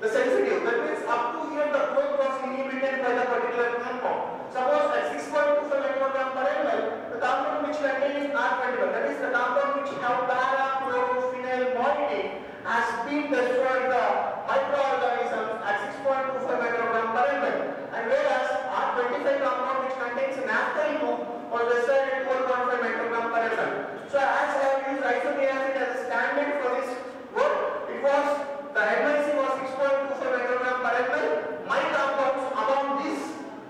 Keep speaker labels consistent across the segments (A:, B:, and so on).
A: the sensitive. That means up to here the growth was inhibited by the particular compound. Suppose at 6.25 microgram per ml, the compound which contains R21, that is the compound which have para-chlorophenyl moiety has been the microorganisms at 6.25 microgram per ml. And whereas R25 compound which contains naphthalene group was destroyed at 12.5 microgram per ml. So as I have used isoniazid as a standard for this work, it was the MIC was 6.25 microgram per ml. My compounds among these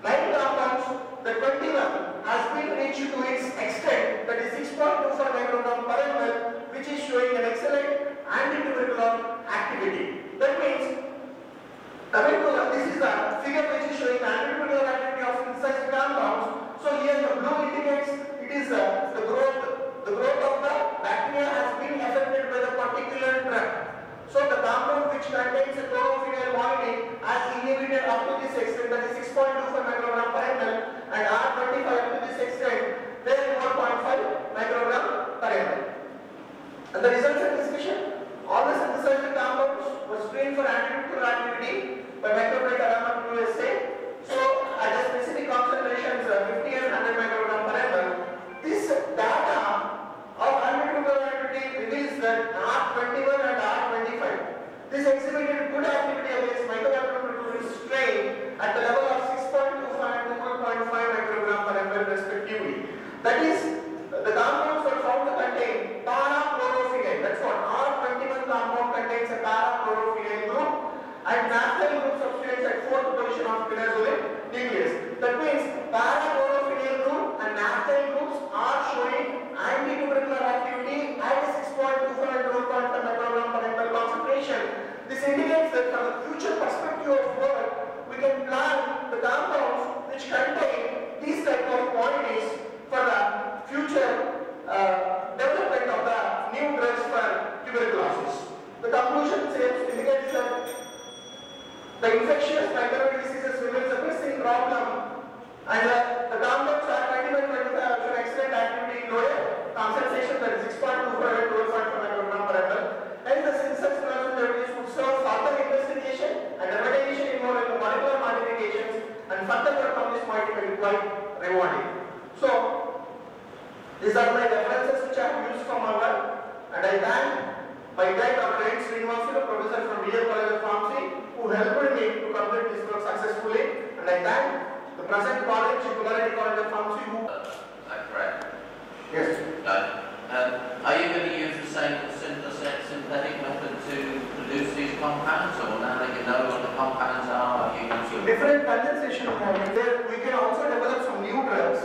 A: nine compounds, the 21 has been reached to its extent that is 6.25 microgram per ml, which is showing an excellent antitubercular activity. That means Coming to the, this is the figure which is showing the antitubercular activity of synthesized compounds. So here the blue indicates it is uh, the growth, the growth of the bacteria has been affected by the particular drug. So the compound which contains a chlorophenyl moiety has inhibited up to this extent that is 6.25 microgram per ml and R25 up to this extent there 1.5 microgram per ml. And the results of discussion, all the synthesized compounds were screened for antitubercular activity by microplate aromatase USA. So at the specific concentrations uh, 50 and 100 microgram per ml, this data of antitubercular activity reveals that R21 and R25, this exhibited good activity against mycobacterium strain at the level of 6.25 and 2.5 microgram per ml respectively. That is, the compounds were found to contain para-chlorophenyl. That's what R21 compound contains a para-chlorophenyl group and naphthalene group substrates at fourth position of quinazolate nucleus. That means para-chlorophenyl group and naphthalene groups are showing antitubercular activity at 6.25 and 2.5 microgram per ml concentration. This indicates that from a future perspective of work, we can plan the compounds which contain these type of quantities for the future uh, development of the new drugs for tuberculosis. The conclusion says indicates that the infectious microbial diseases remains a pressing problem and uh, the compounds are 21 25 have shown excellent activity in lower concentration that is 6.25 and 12.5 microgram per ml. Hence the synthesis therapies would serve further investigation and remediation involving the molecular modifications and further work on this might be quite rewarding. So these are my references which I have used from our work and I thank my guide Dr. N. Srinivasulu, professor from BL College of Pharmacy who helped me to complete this work successfully and I thank the present college, Singularity College of Pharmacy who...
B: Is that correct?
A: Yes.
B: No. Um, are you going to use the same synthetic, synthetic method to produce these compounds, or now that you know what the compounds are, are you going to...
A: Different condensation having there, we can also develop some new drugs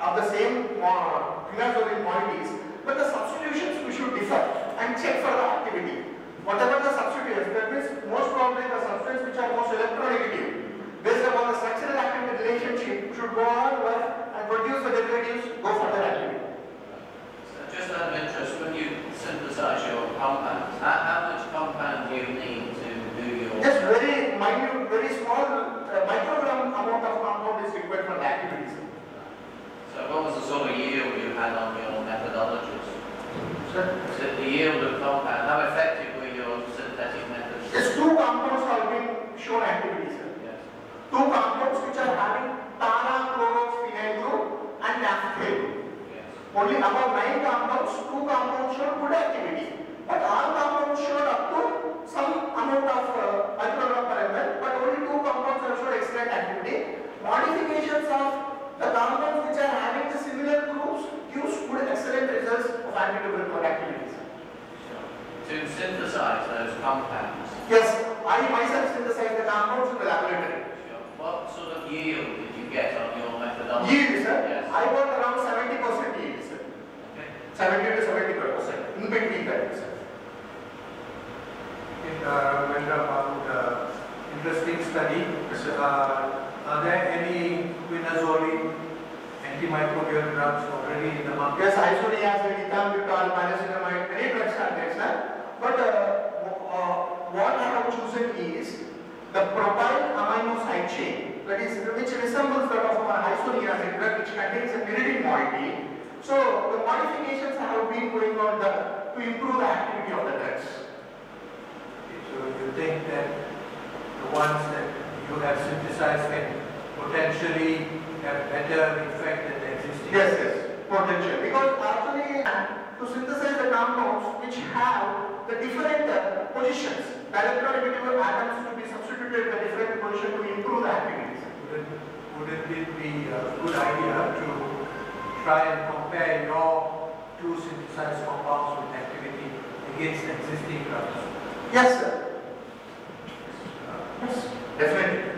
A: of the same uh, moieties, but the substitutions we should differ and check for the activity. Whatever the substituents, that means most probably the substances which are most electronegative, based upon the structural activity relationship, should go on work and produce the derivatives, go for the activity.
B: Just out of interest, when you synthesize your compounds, how, how much compound do you need to do your...
A: Just very minute, very small uh, microgram amount of compound is required for the activities.
B: So what was the sort of yield you had on your methodologies?
A: Sir?
B: It the yield of compound? Uh, how effective were your synthetic methods?
A: Yes, two compounds have been shown activities. sir.
B: Yes.
A: Two compounds which are having para-chlorophenyl group and naphthalene.
B: Yes.
A: Only about nine compounds, two compounds showed good activity. Results of activities.
B: To synthesize those compounds,
A: Yes, I myself synthesize the compounds in the laboratory.
B: sure. what sort of yield did you get on your methodology?
A: Yield, sir,
B: Yes.
A: I got around 70% yield, sir.
B: Okay.
A: 70 to 75%, in between that, sir.
C: in uh, went about uh, interesting study. Uh, are there any winners quinazolid antimicrobial drugs already in the market?
A: Yes, isoniazid, ethambutol, pyrazinamide, many drugs are there, sir. But uh, uh, what I have chosen is the propyl amino side chain, that is, which resembles that of our isoniazid drug, which contains a pyridine moiety. So the modifications have been going on the, to improve the activity of the drugs.
C: So you think that the ones that you have synthesized can potentially better effect than the existing?
A: Yes, yes, potential. Because actually, to synthesize the compounds which have the different uh, positions, the electronegative atoms to be substituted in a different position to improve the activities.
C: Wouldn't, wouldn't it be a good idea to try and compare your two synthesized compounds with activity against existing drugs?
A: Yes, sir.
C: Uh,
A: Yes, definitely.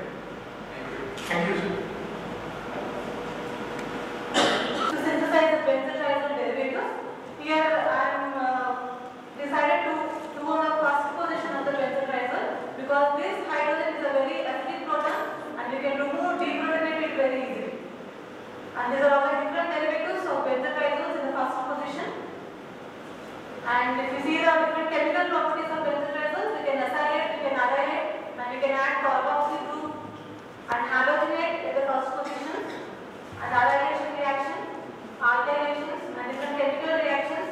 C: Thank you.
A: Thank you, sir.
D: To synthesize the benzotriazole derivatives, here I am uh, decided to do on the first position of the benzotriazole because this hydrogen is a very acidic proton and we can remove deprotonate it very easily. And these are all the different derivatives of benzotriazoles in the first position. And if you see the different chemical properties of benzotriazoles, we can acylate, we can arylate, and we can add carboxy group and halogenate at the position and arylation reaction, alkylations and different chemical reactions,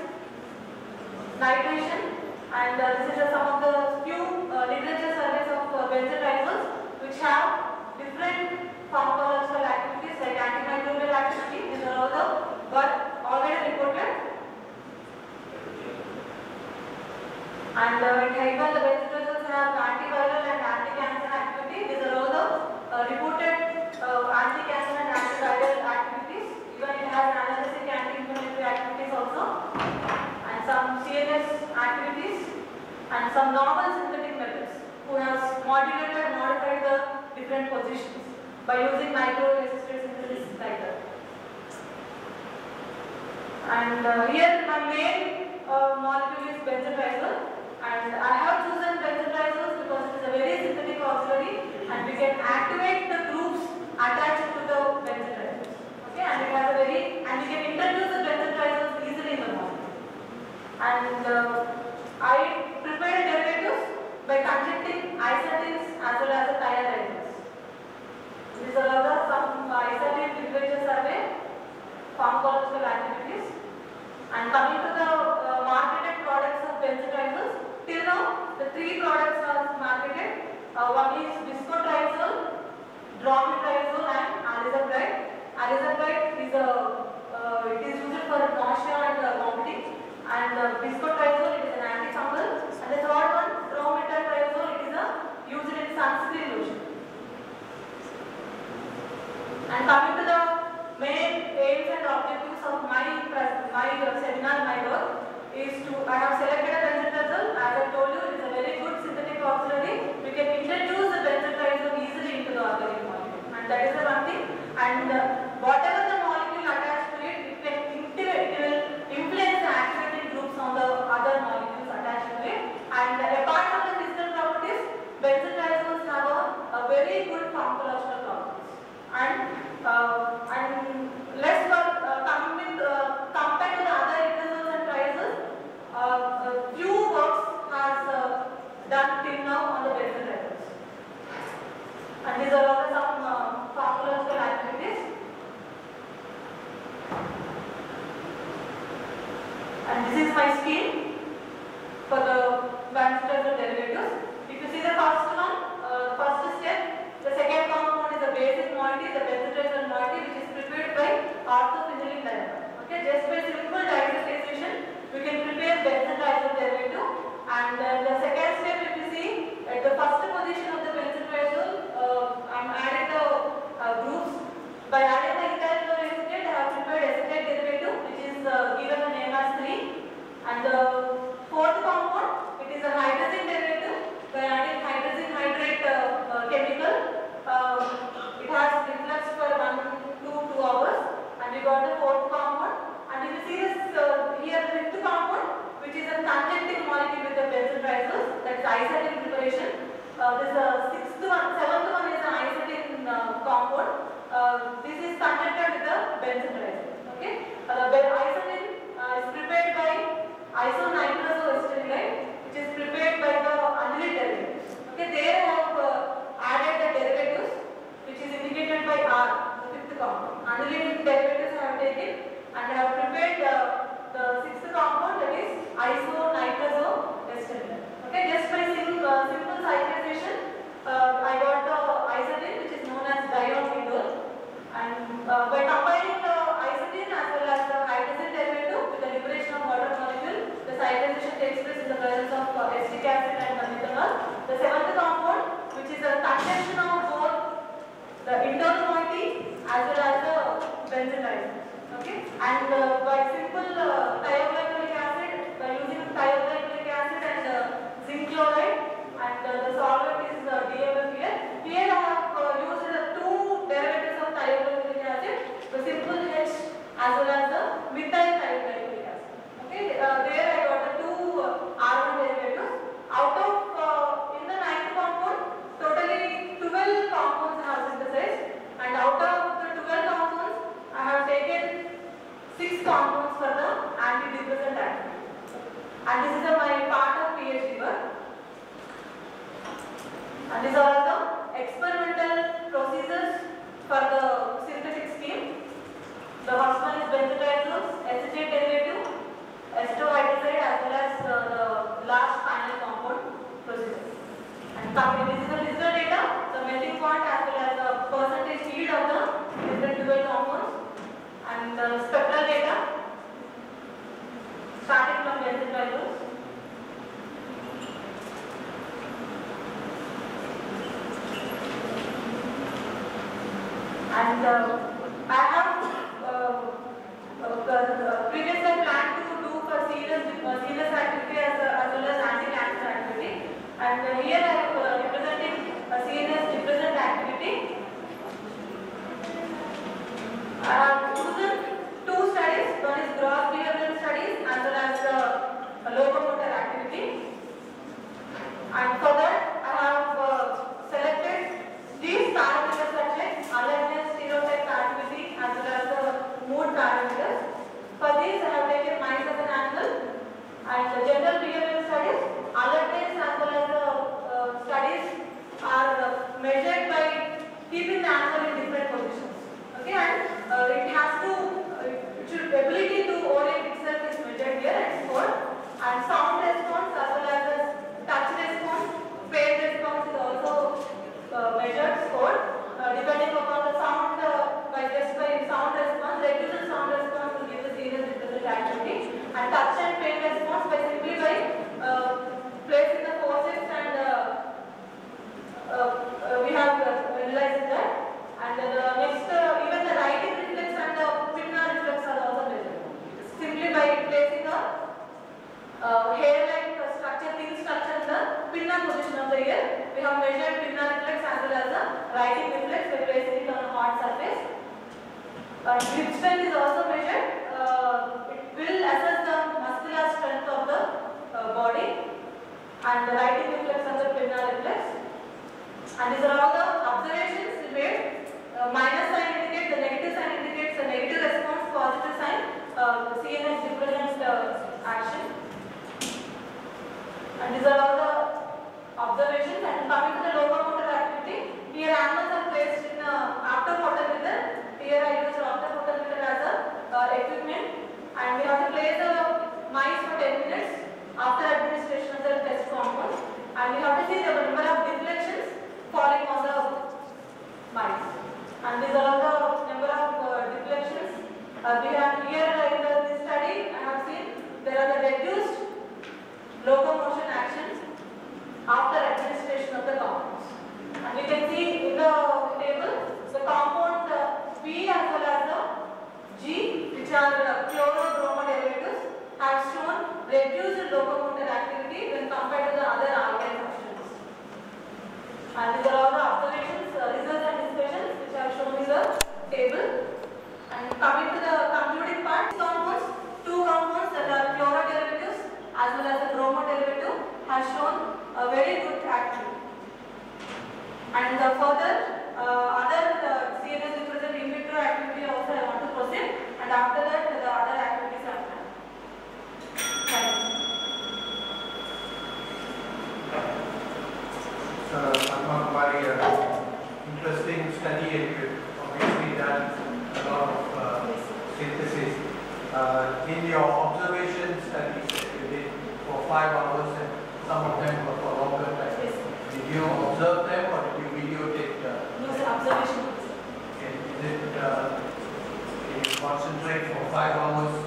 D: nitration and uh, this is some of the few uh, literature surveys of uh, benzotriazoles which have different pharmacological activities like antimicrobial activity, these are all the but already reported. And uh, in Haibal the and anti-cancer activity, are all the uh, reported uh, anti-cancer and antiviral activities. Even it has analgesic anti-inflammatory activities also, and some CNS activities, and some novel synthetic methods who has modulated, modified the different positions by using micro-resistor synthesis like that. And uh, here my main uh, molecule is benzotriazole. And I have chosen benzotriazoles because it is a very synthetic auxiliary and we can activate the groups attached to the benzotriazoles. Okay, and it has a very, and we can introduce the benzotriazoles easily in the molecule. And uh, I prepared derivatives by conjuncting isotins as well as the thiazolines. These are all the some isotin literature survey, pharmacological activities. And coming to the uh, marketed products of benzotriazoles, till now the three products are marketed. Uh, one is viscotriazole, drometriazole started ancora You
C: observe them or did you videotape them?
D: No, sir, observation.
C: Okay, did uh, you concentrate for five hours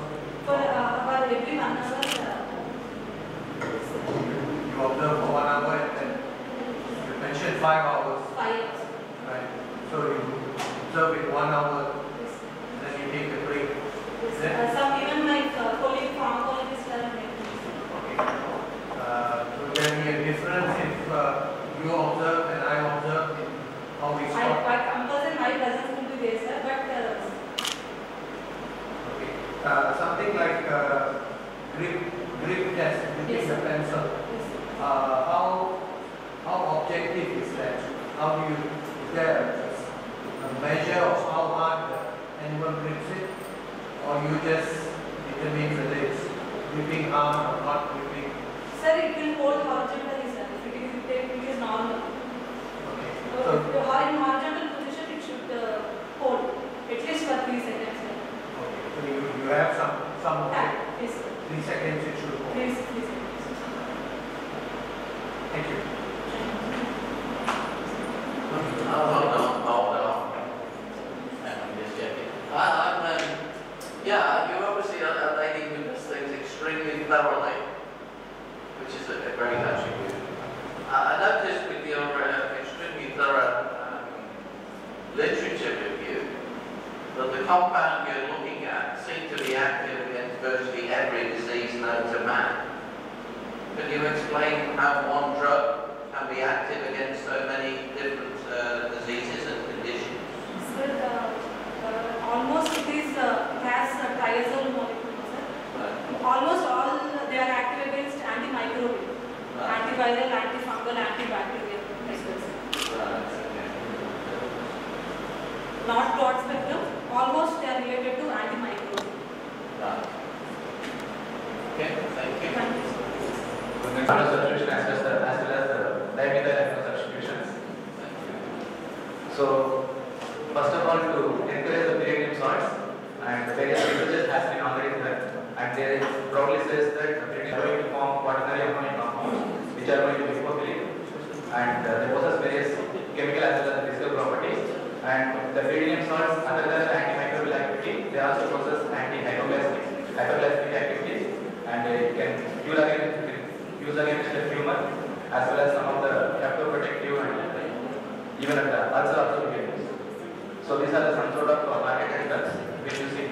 C: objective is that? How do you, there a a measure of how hard animal grips it? Or you just determine whether it's gripping hard or not gripping?
D: sir, it will hold horizontally, sir. If it is, if it is normal.
C: Okay.
D: So,
C: So,
D: if you are in horizontal position, it should uh, hold at least for three seconds. sir.
C: okay, so you, you have some, some,
D: Ah, yes,
C: three seconds it should hold.
D: Please. please.
C: Thank you.
E: Even at the ulcer also we can use. So these are the some sort of drugs which you see.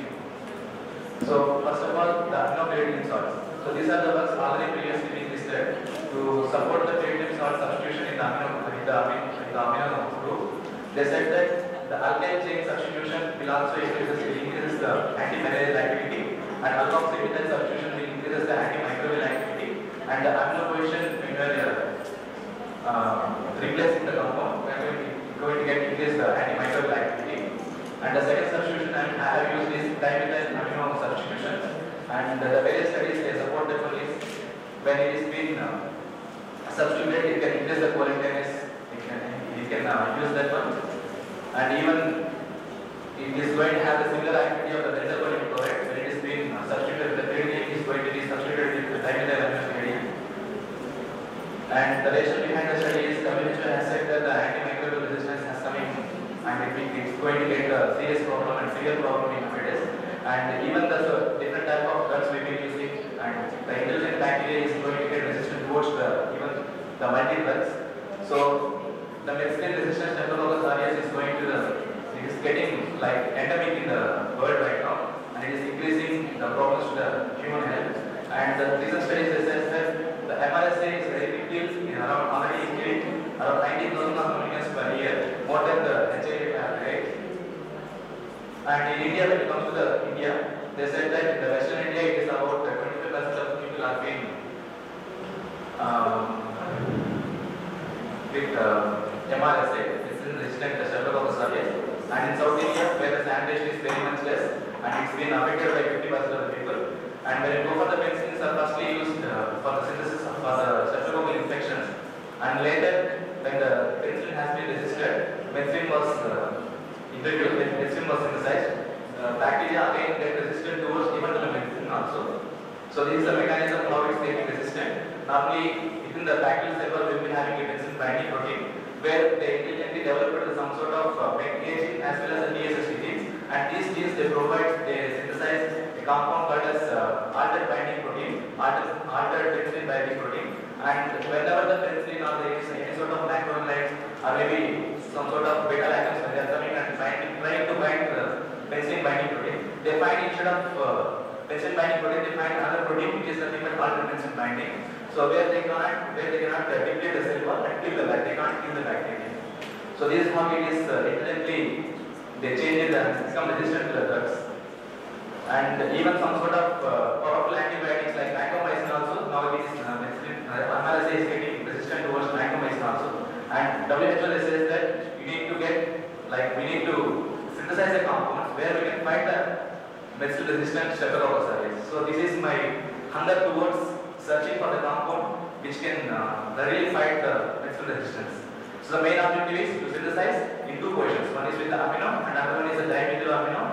E: So first of all, the aminopyridine salts. So these are the ones already previously listed to support the pyridine salt substitution in the amino, in the amino, in the amino group. They said that the alkyl chain substitution will also increase, will increase the antimalarial activity and alkoxymethyl substitution will increase the antimicrobial activity and the amino when you uh, replacing the compound, we are going to, get increase the antimicrobial activity. And the second substitution I I have used is dimethyl amino substitution. And the various studies they support that one is when it is being uh, substituted, it can increase the colinkinase, it can, it can uh, use that one. And even it is going to have the similar activity of the benzalkonium chloride when it is being uh, substituted, the pyridine is going to be substituted with the dimethyl aminopyridine. And the rationale behind the study is WHO has said that the antimicrobial resistance has come in and it will- it's going to get a serious problem and severe problem in nowadays. And even the so, different type of drugs we've been using and the intelligent bacteria is going to get resistant towards the even the multi drugs. So the medicine resistant Staphylococcus aureus is going to the it is getting like endemic in the world right now and it is increasing the problems to the human health. And the recent studies says that the MRSA is very big in around already around 90,000 of millions per year, more than the HIV rate. And in India, when it comes to the India, they said that in the Western India it is about 25% of people are being um, with uh, MRSA, this is resistant to Staphylococcus aureus. And in South India, where the sanitation is very much less, and it's been affected by 50% of the people. And when you go for the penicillins are firstly used uh, for the synthesis of for the streptococcal infections. And later, when the penicillin has been resisted, penicillin was uh, when penicillin was synthesized, uh, bacteria again get resistant towards even the medicine also. So this is the mechanism how it's getting resistant. Normally, within the bacterial cell we will be having penicillin binding protein, where they intelligently developed some sort of uh, as well as the DSSP genes. And these genes they provide, they synthesize a compound called as uh, altered binding protein, altered, altered binding protein. And whenever the penicillin or there is any sort of macrolides or maybe some sort of beta lactams coming and binding, trying to bind the penicillin binding protein, they find instead of uh, penicillin binding protein, they find another protein which is nothing but called penicillin binding. So where they cannot, where they cannot uh, deplete the cell wall and kill the bacteria, they can't kill the bacteria. So this is how it is uh, inherently they change it and become resistant to the drugs. And even some sort of uh, powerful antibiotics like vancomycin also nowadays uh, penicillin, uh, MRSA And WHO says that you need to get like we need to synthesize the compounds where we can fight the medicine resistant Staphylococcus aureus. So this is my hunger towards searching for the compound which can uh, really fight the medicine resistance. So the main objective is to synthesize in two positions. One is with the amino and another one is the dimethyl amino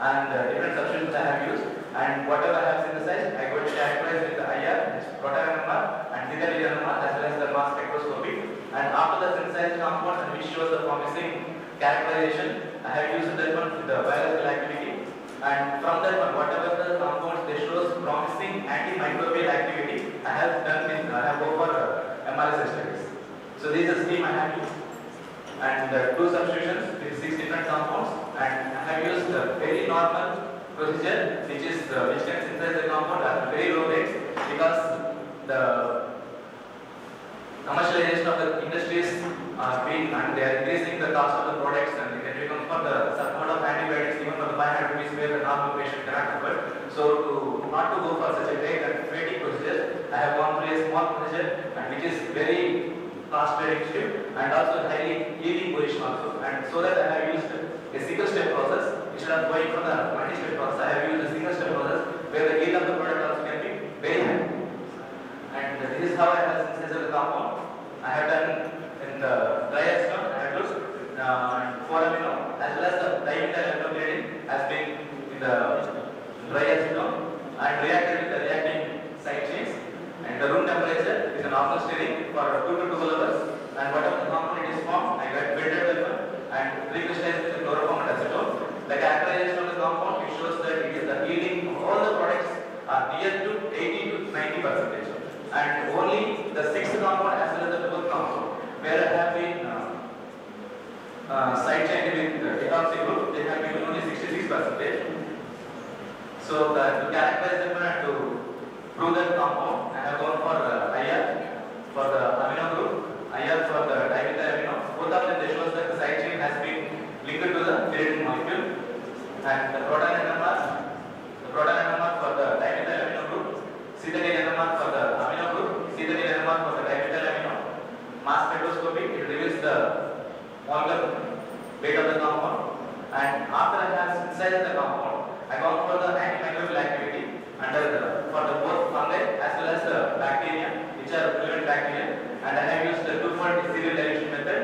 E: and uh, different substitutions I have used and whatever I have synthesized I got characterized with the IR, proton NMR and theta NMR as well as the mass spectroscopy and after the synthesized compound and which shows the promising characterization. I have used that one with the biological activity and from that one whatever the compounds they shows promising antimicrobial activity I have done with I have uh, MRSA studies. So this is the scheme I have used. And uh, two substitutions with six different compounds. And I have used a very normal procedure which is uh, which can synthesize the compound at very low rates because the commercialization of the industries are being and they are increasing the cost of the products and it can for the support of antibiotics even for the 500 rupees where the normal patient cannot afford. So to not to go for such a great and fatiguing procedure, I have gone through a small procedure and which is very cost cheap and also highly yielding position also. And so that I have used a single step process instead of going for the multi-step process I have used a single step process where the yield of the product also can be very high. And this is how I have synthesized the compound I have done in the dry acetone I have used uh, 4 amino as well as the dimethyl has been in the dry acetone and reacted with the reacting side chains and the room temperature is an normal stirring for 2 to 12 hours and whatever the component is formed, I get filtered with one and recrystallized with the chloroform and acetone. The characterization of the compound it shows that it is the yielding of all the products are near to 80 to 90 percentage. And only the sixth compound as well as the fourth compound where I have been uh, uh, side with uh, deoxy group they have given only 66 percentage. So that to characterize them and to prove that compound, I have gone for uh, IR for the amino group, IR for the dimethyl amino. Both of them they shows that the side chain has been linked to the pyridine molecule, and the proton NMR, the proton NMR for the dimethyl amino group, cytidine NMR for the amino group, cytidine NMR for the dimethyl amino. Mass reveals the molecular weight of the compound, and after I have synthesized the compound, I gone for the antimicrobial activity under the, for the both fungi as well as the bacteria, which are relevant bacteria, and I have used the two-fold serial dilution method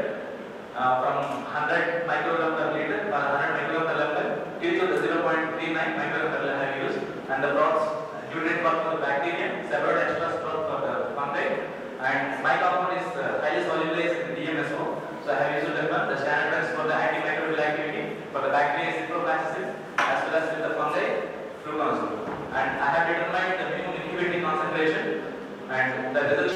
E: uh, from 100 microgram per liter or 100 microgram per liter till to the 0.39 microgram per liter I have used, and the broths unit for the bacteria, several extra broth for the fungi, and my compound is uh, highly solubilized in DMSO, so I have used one, the standard drugs for the antimicrobial activity for the bacteria ciprofloxacin as well as with the fungi fluconazole and I have determined the minimum inhibiting concentration and the result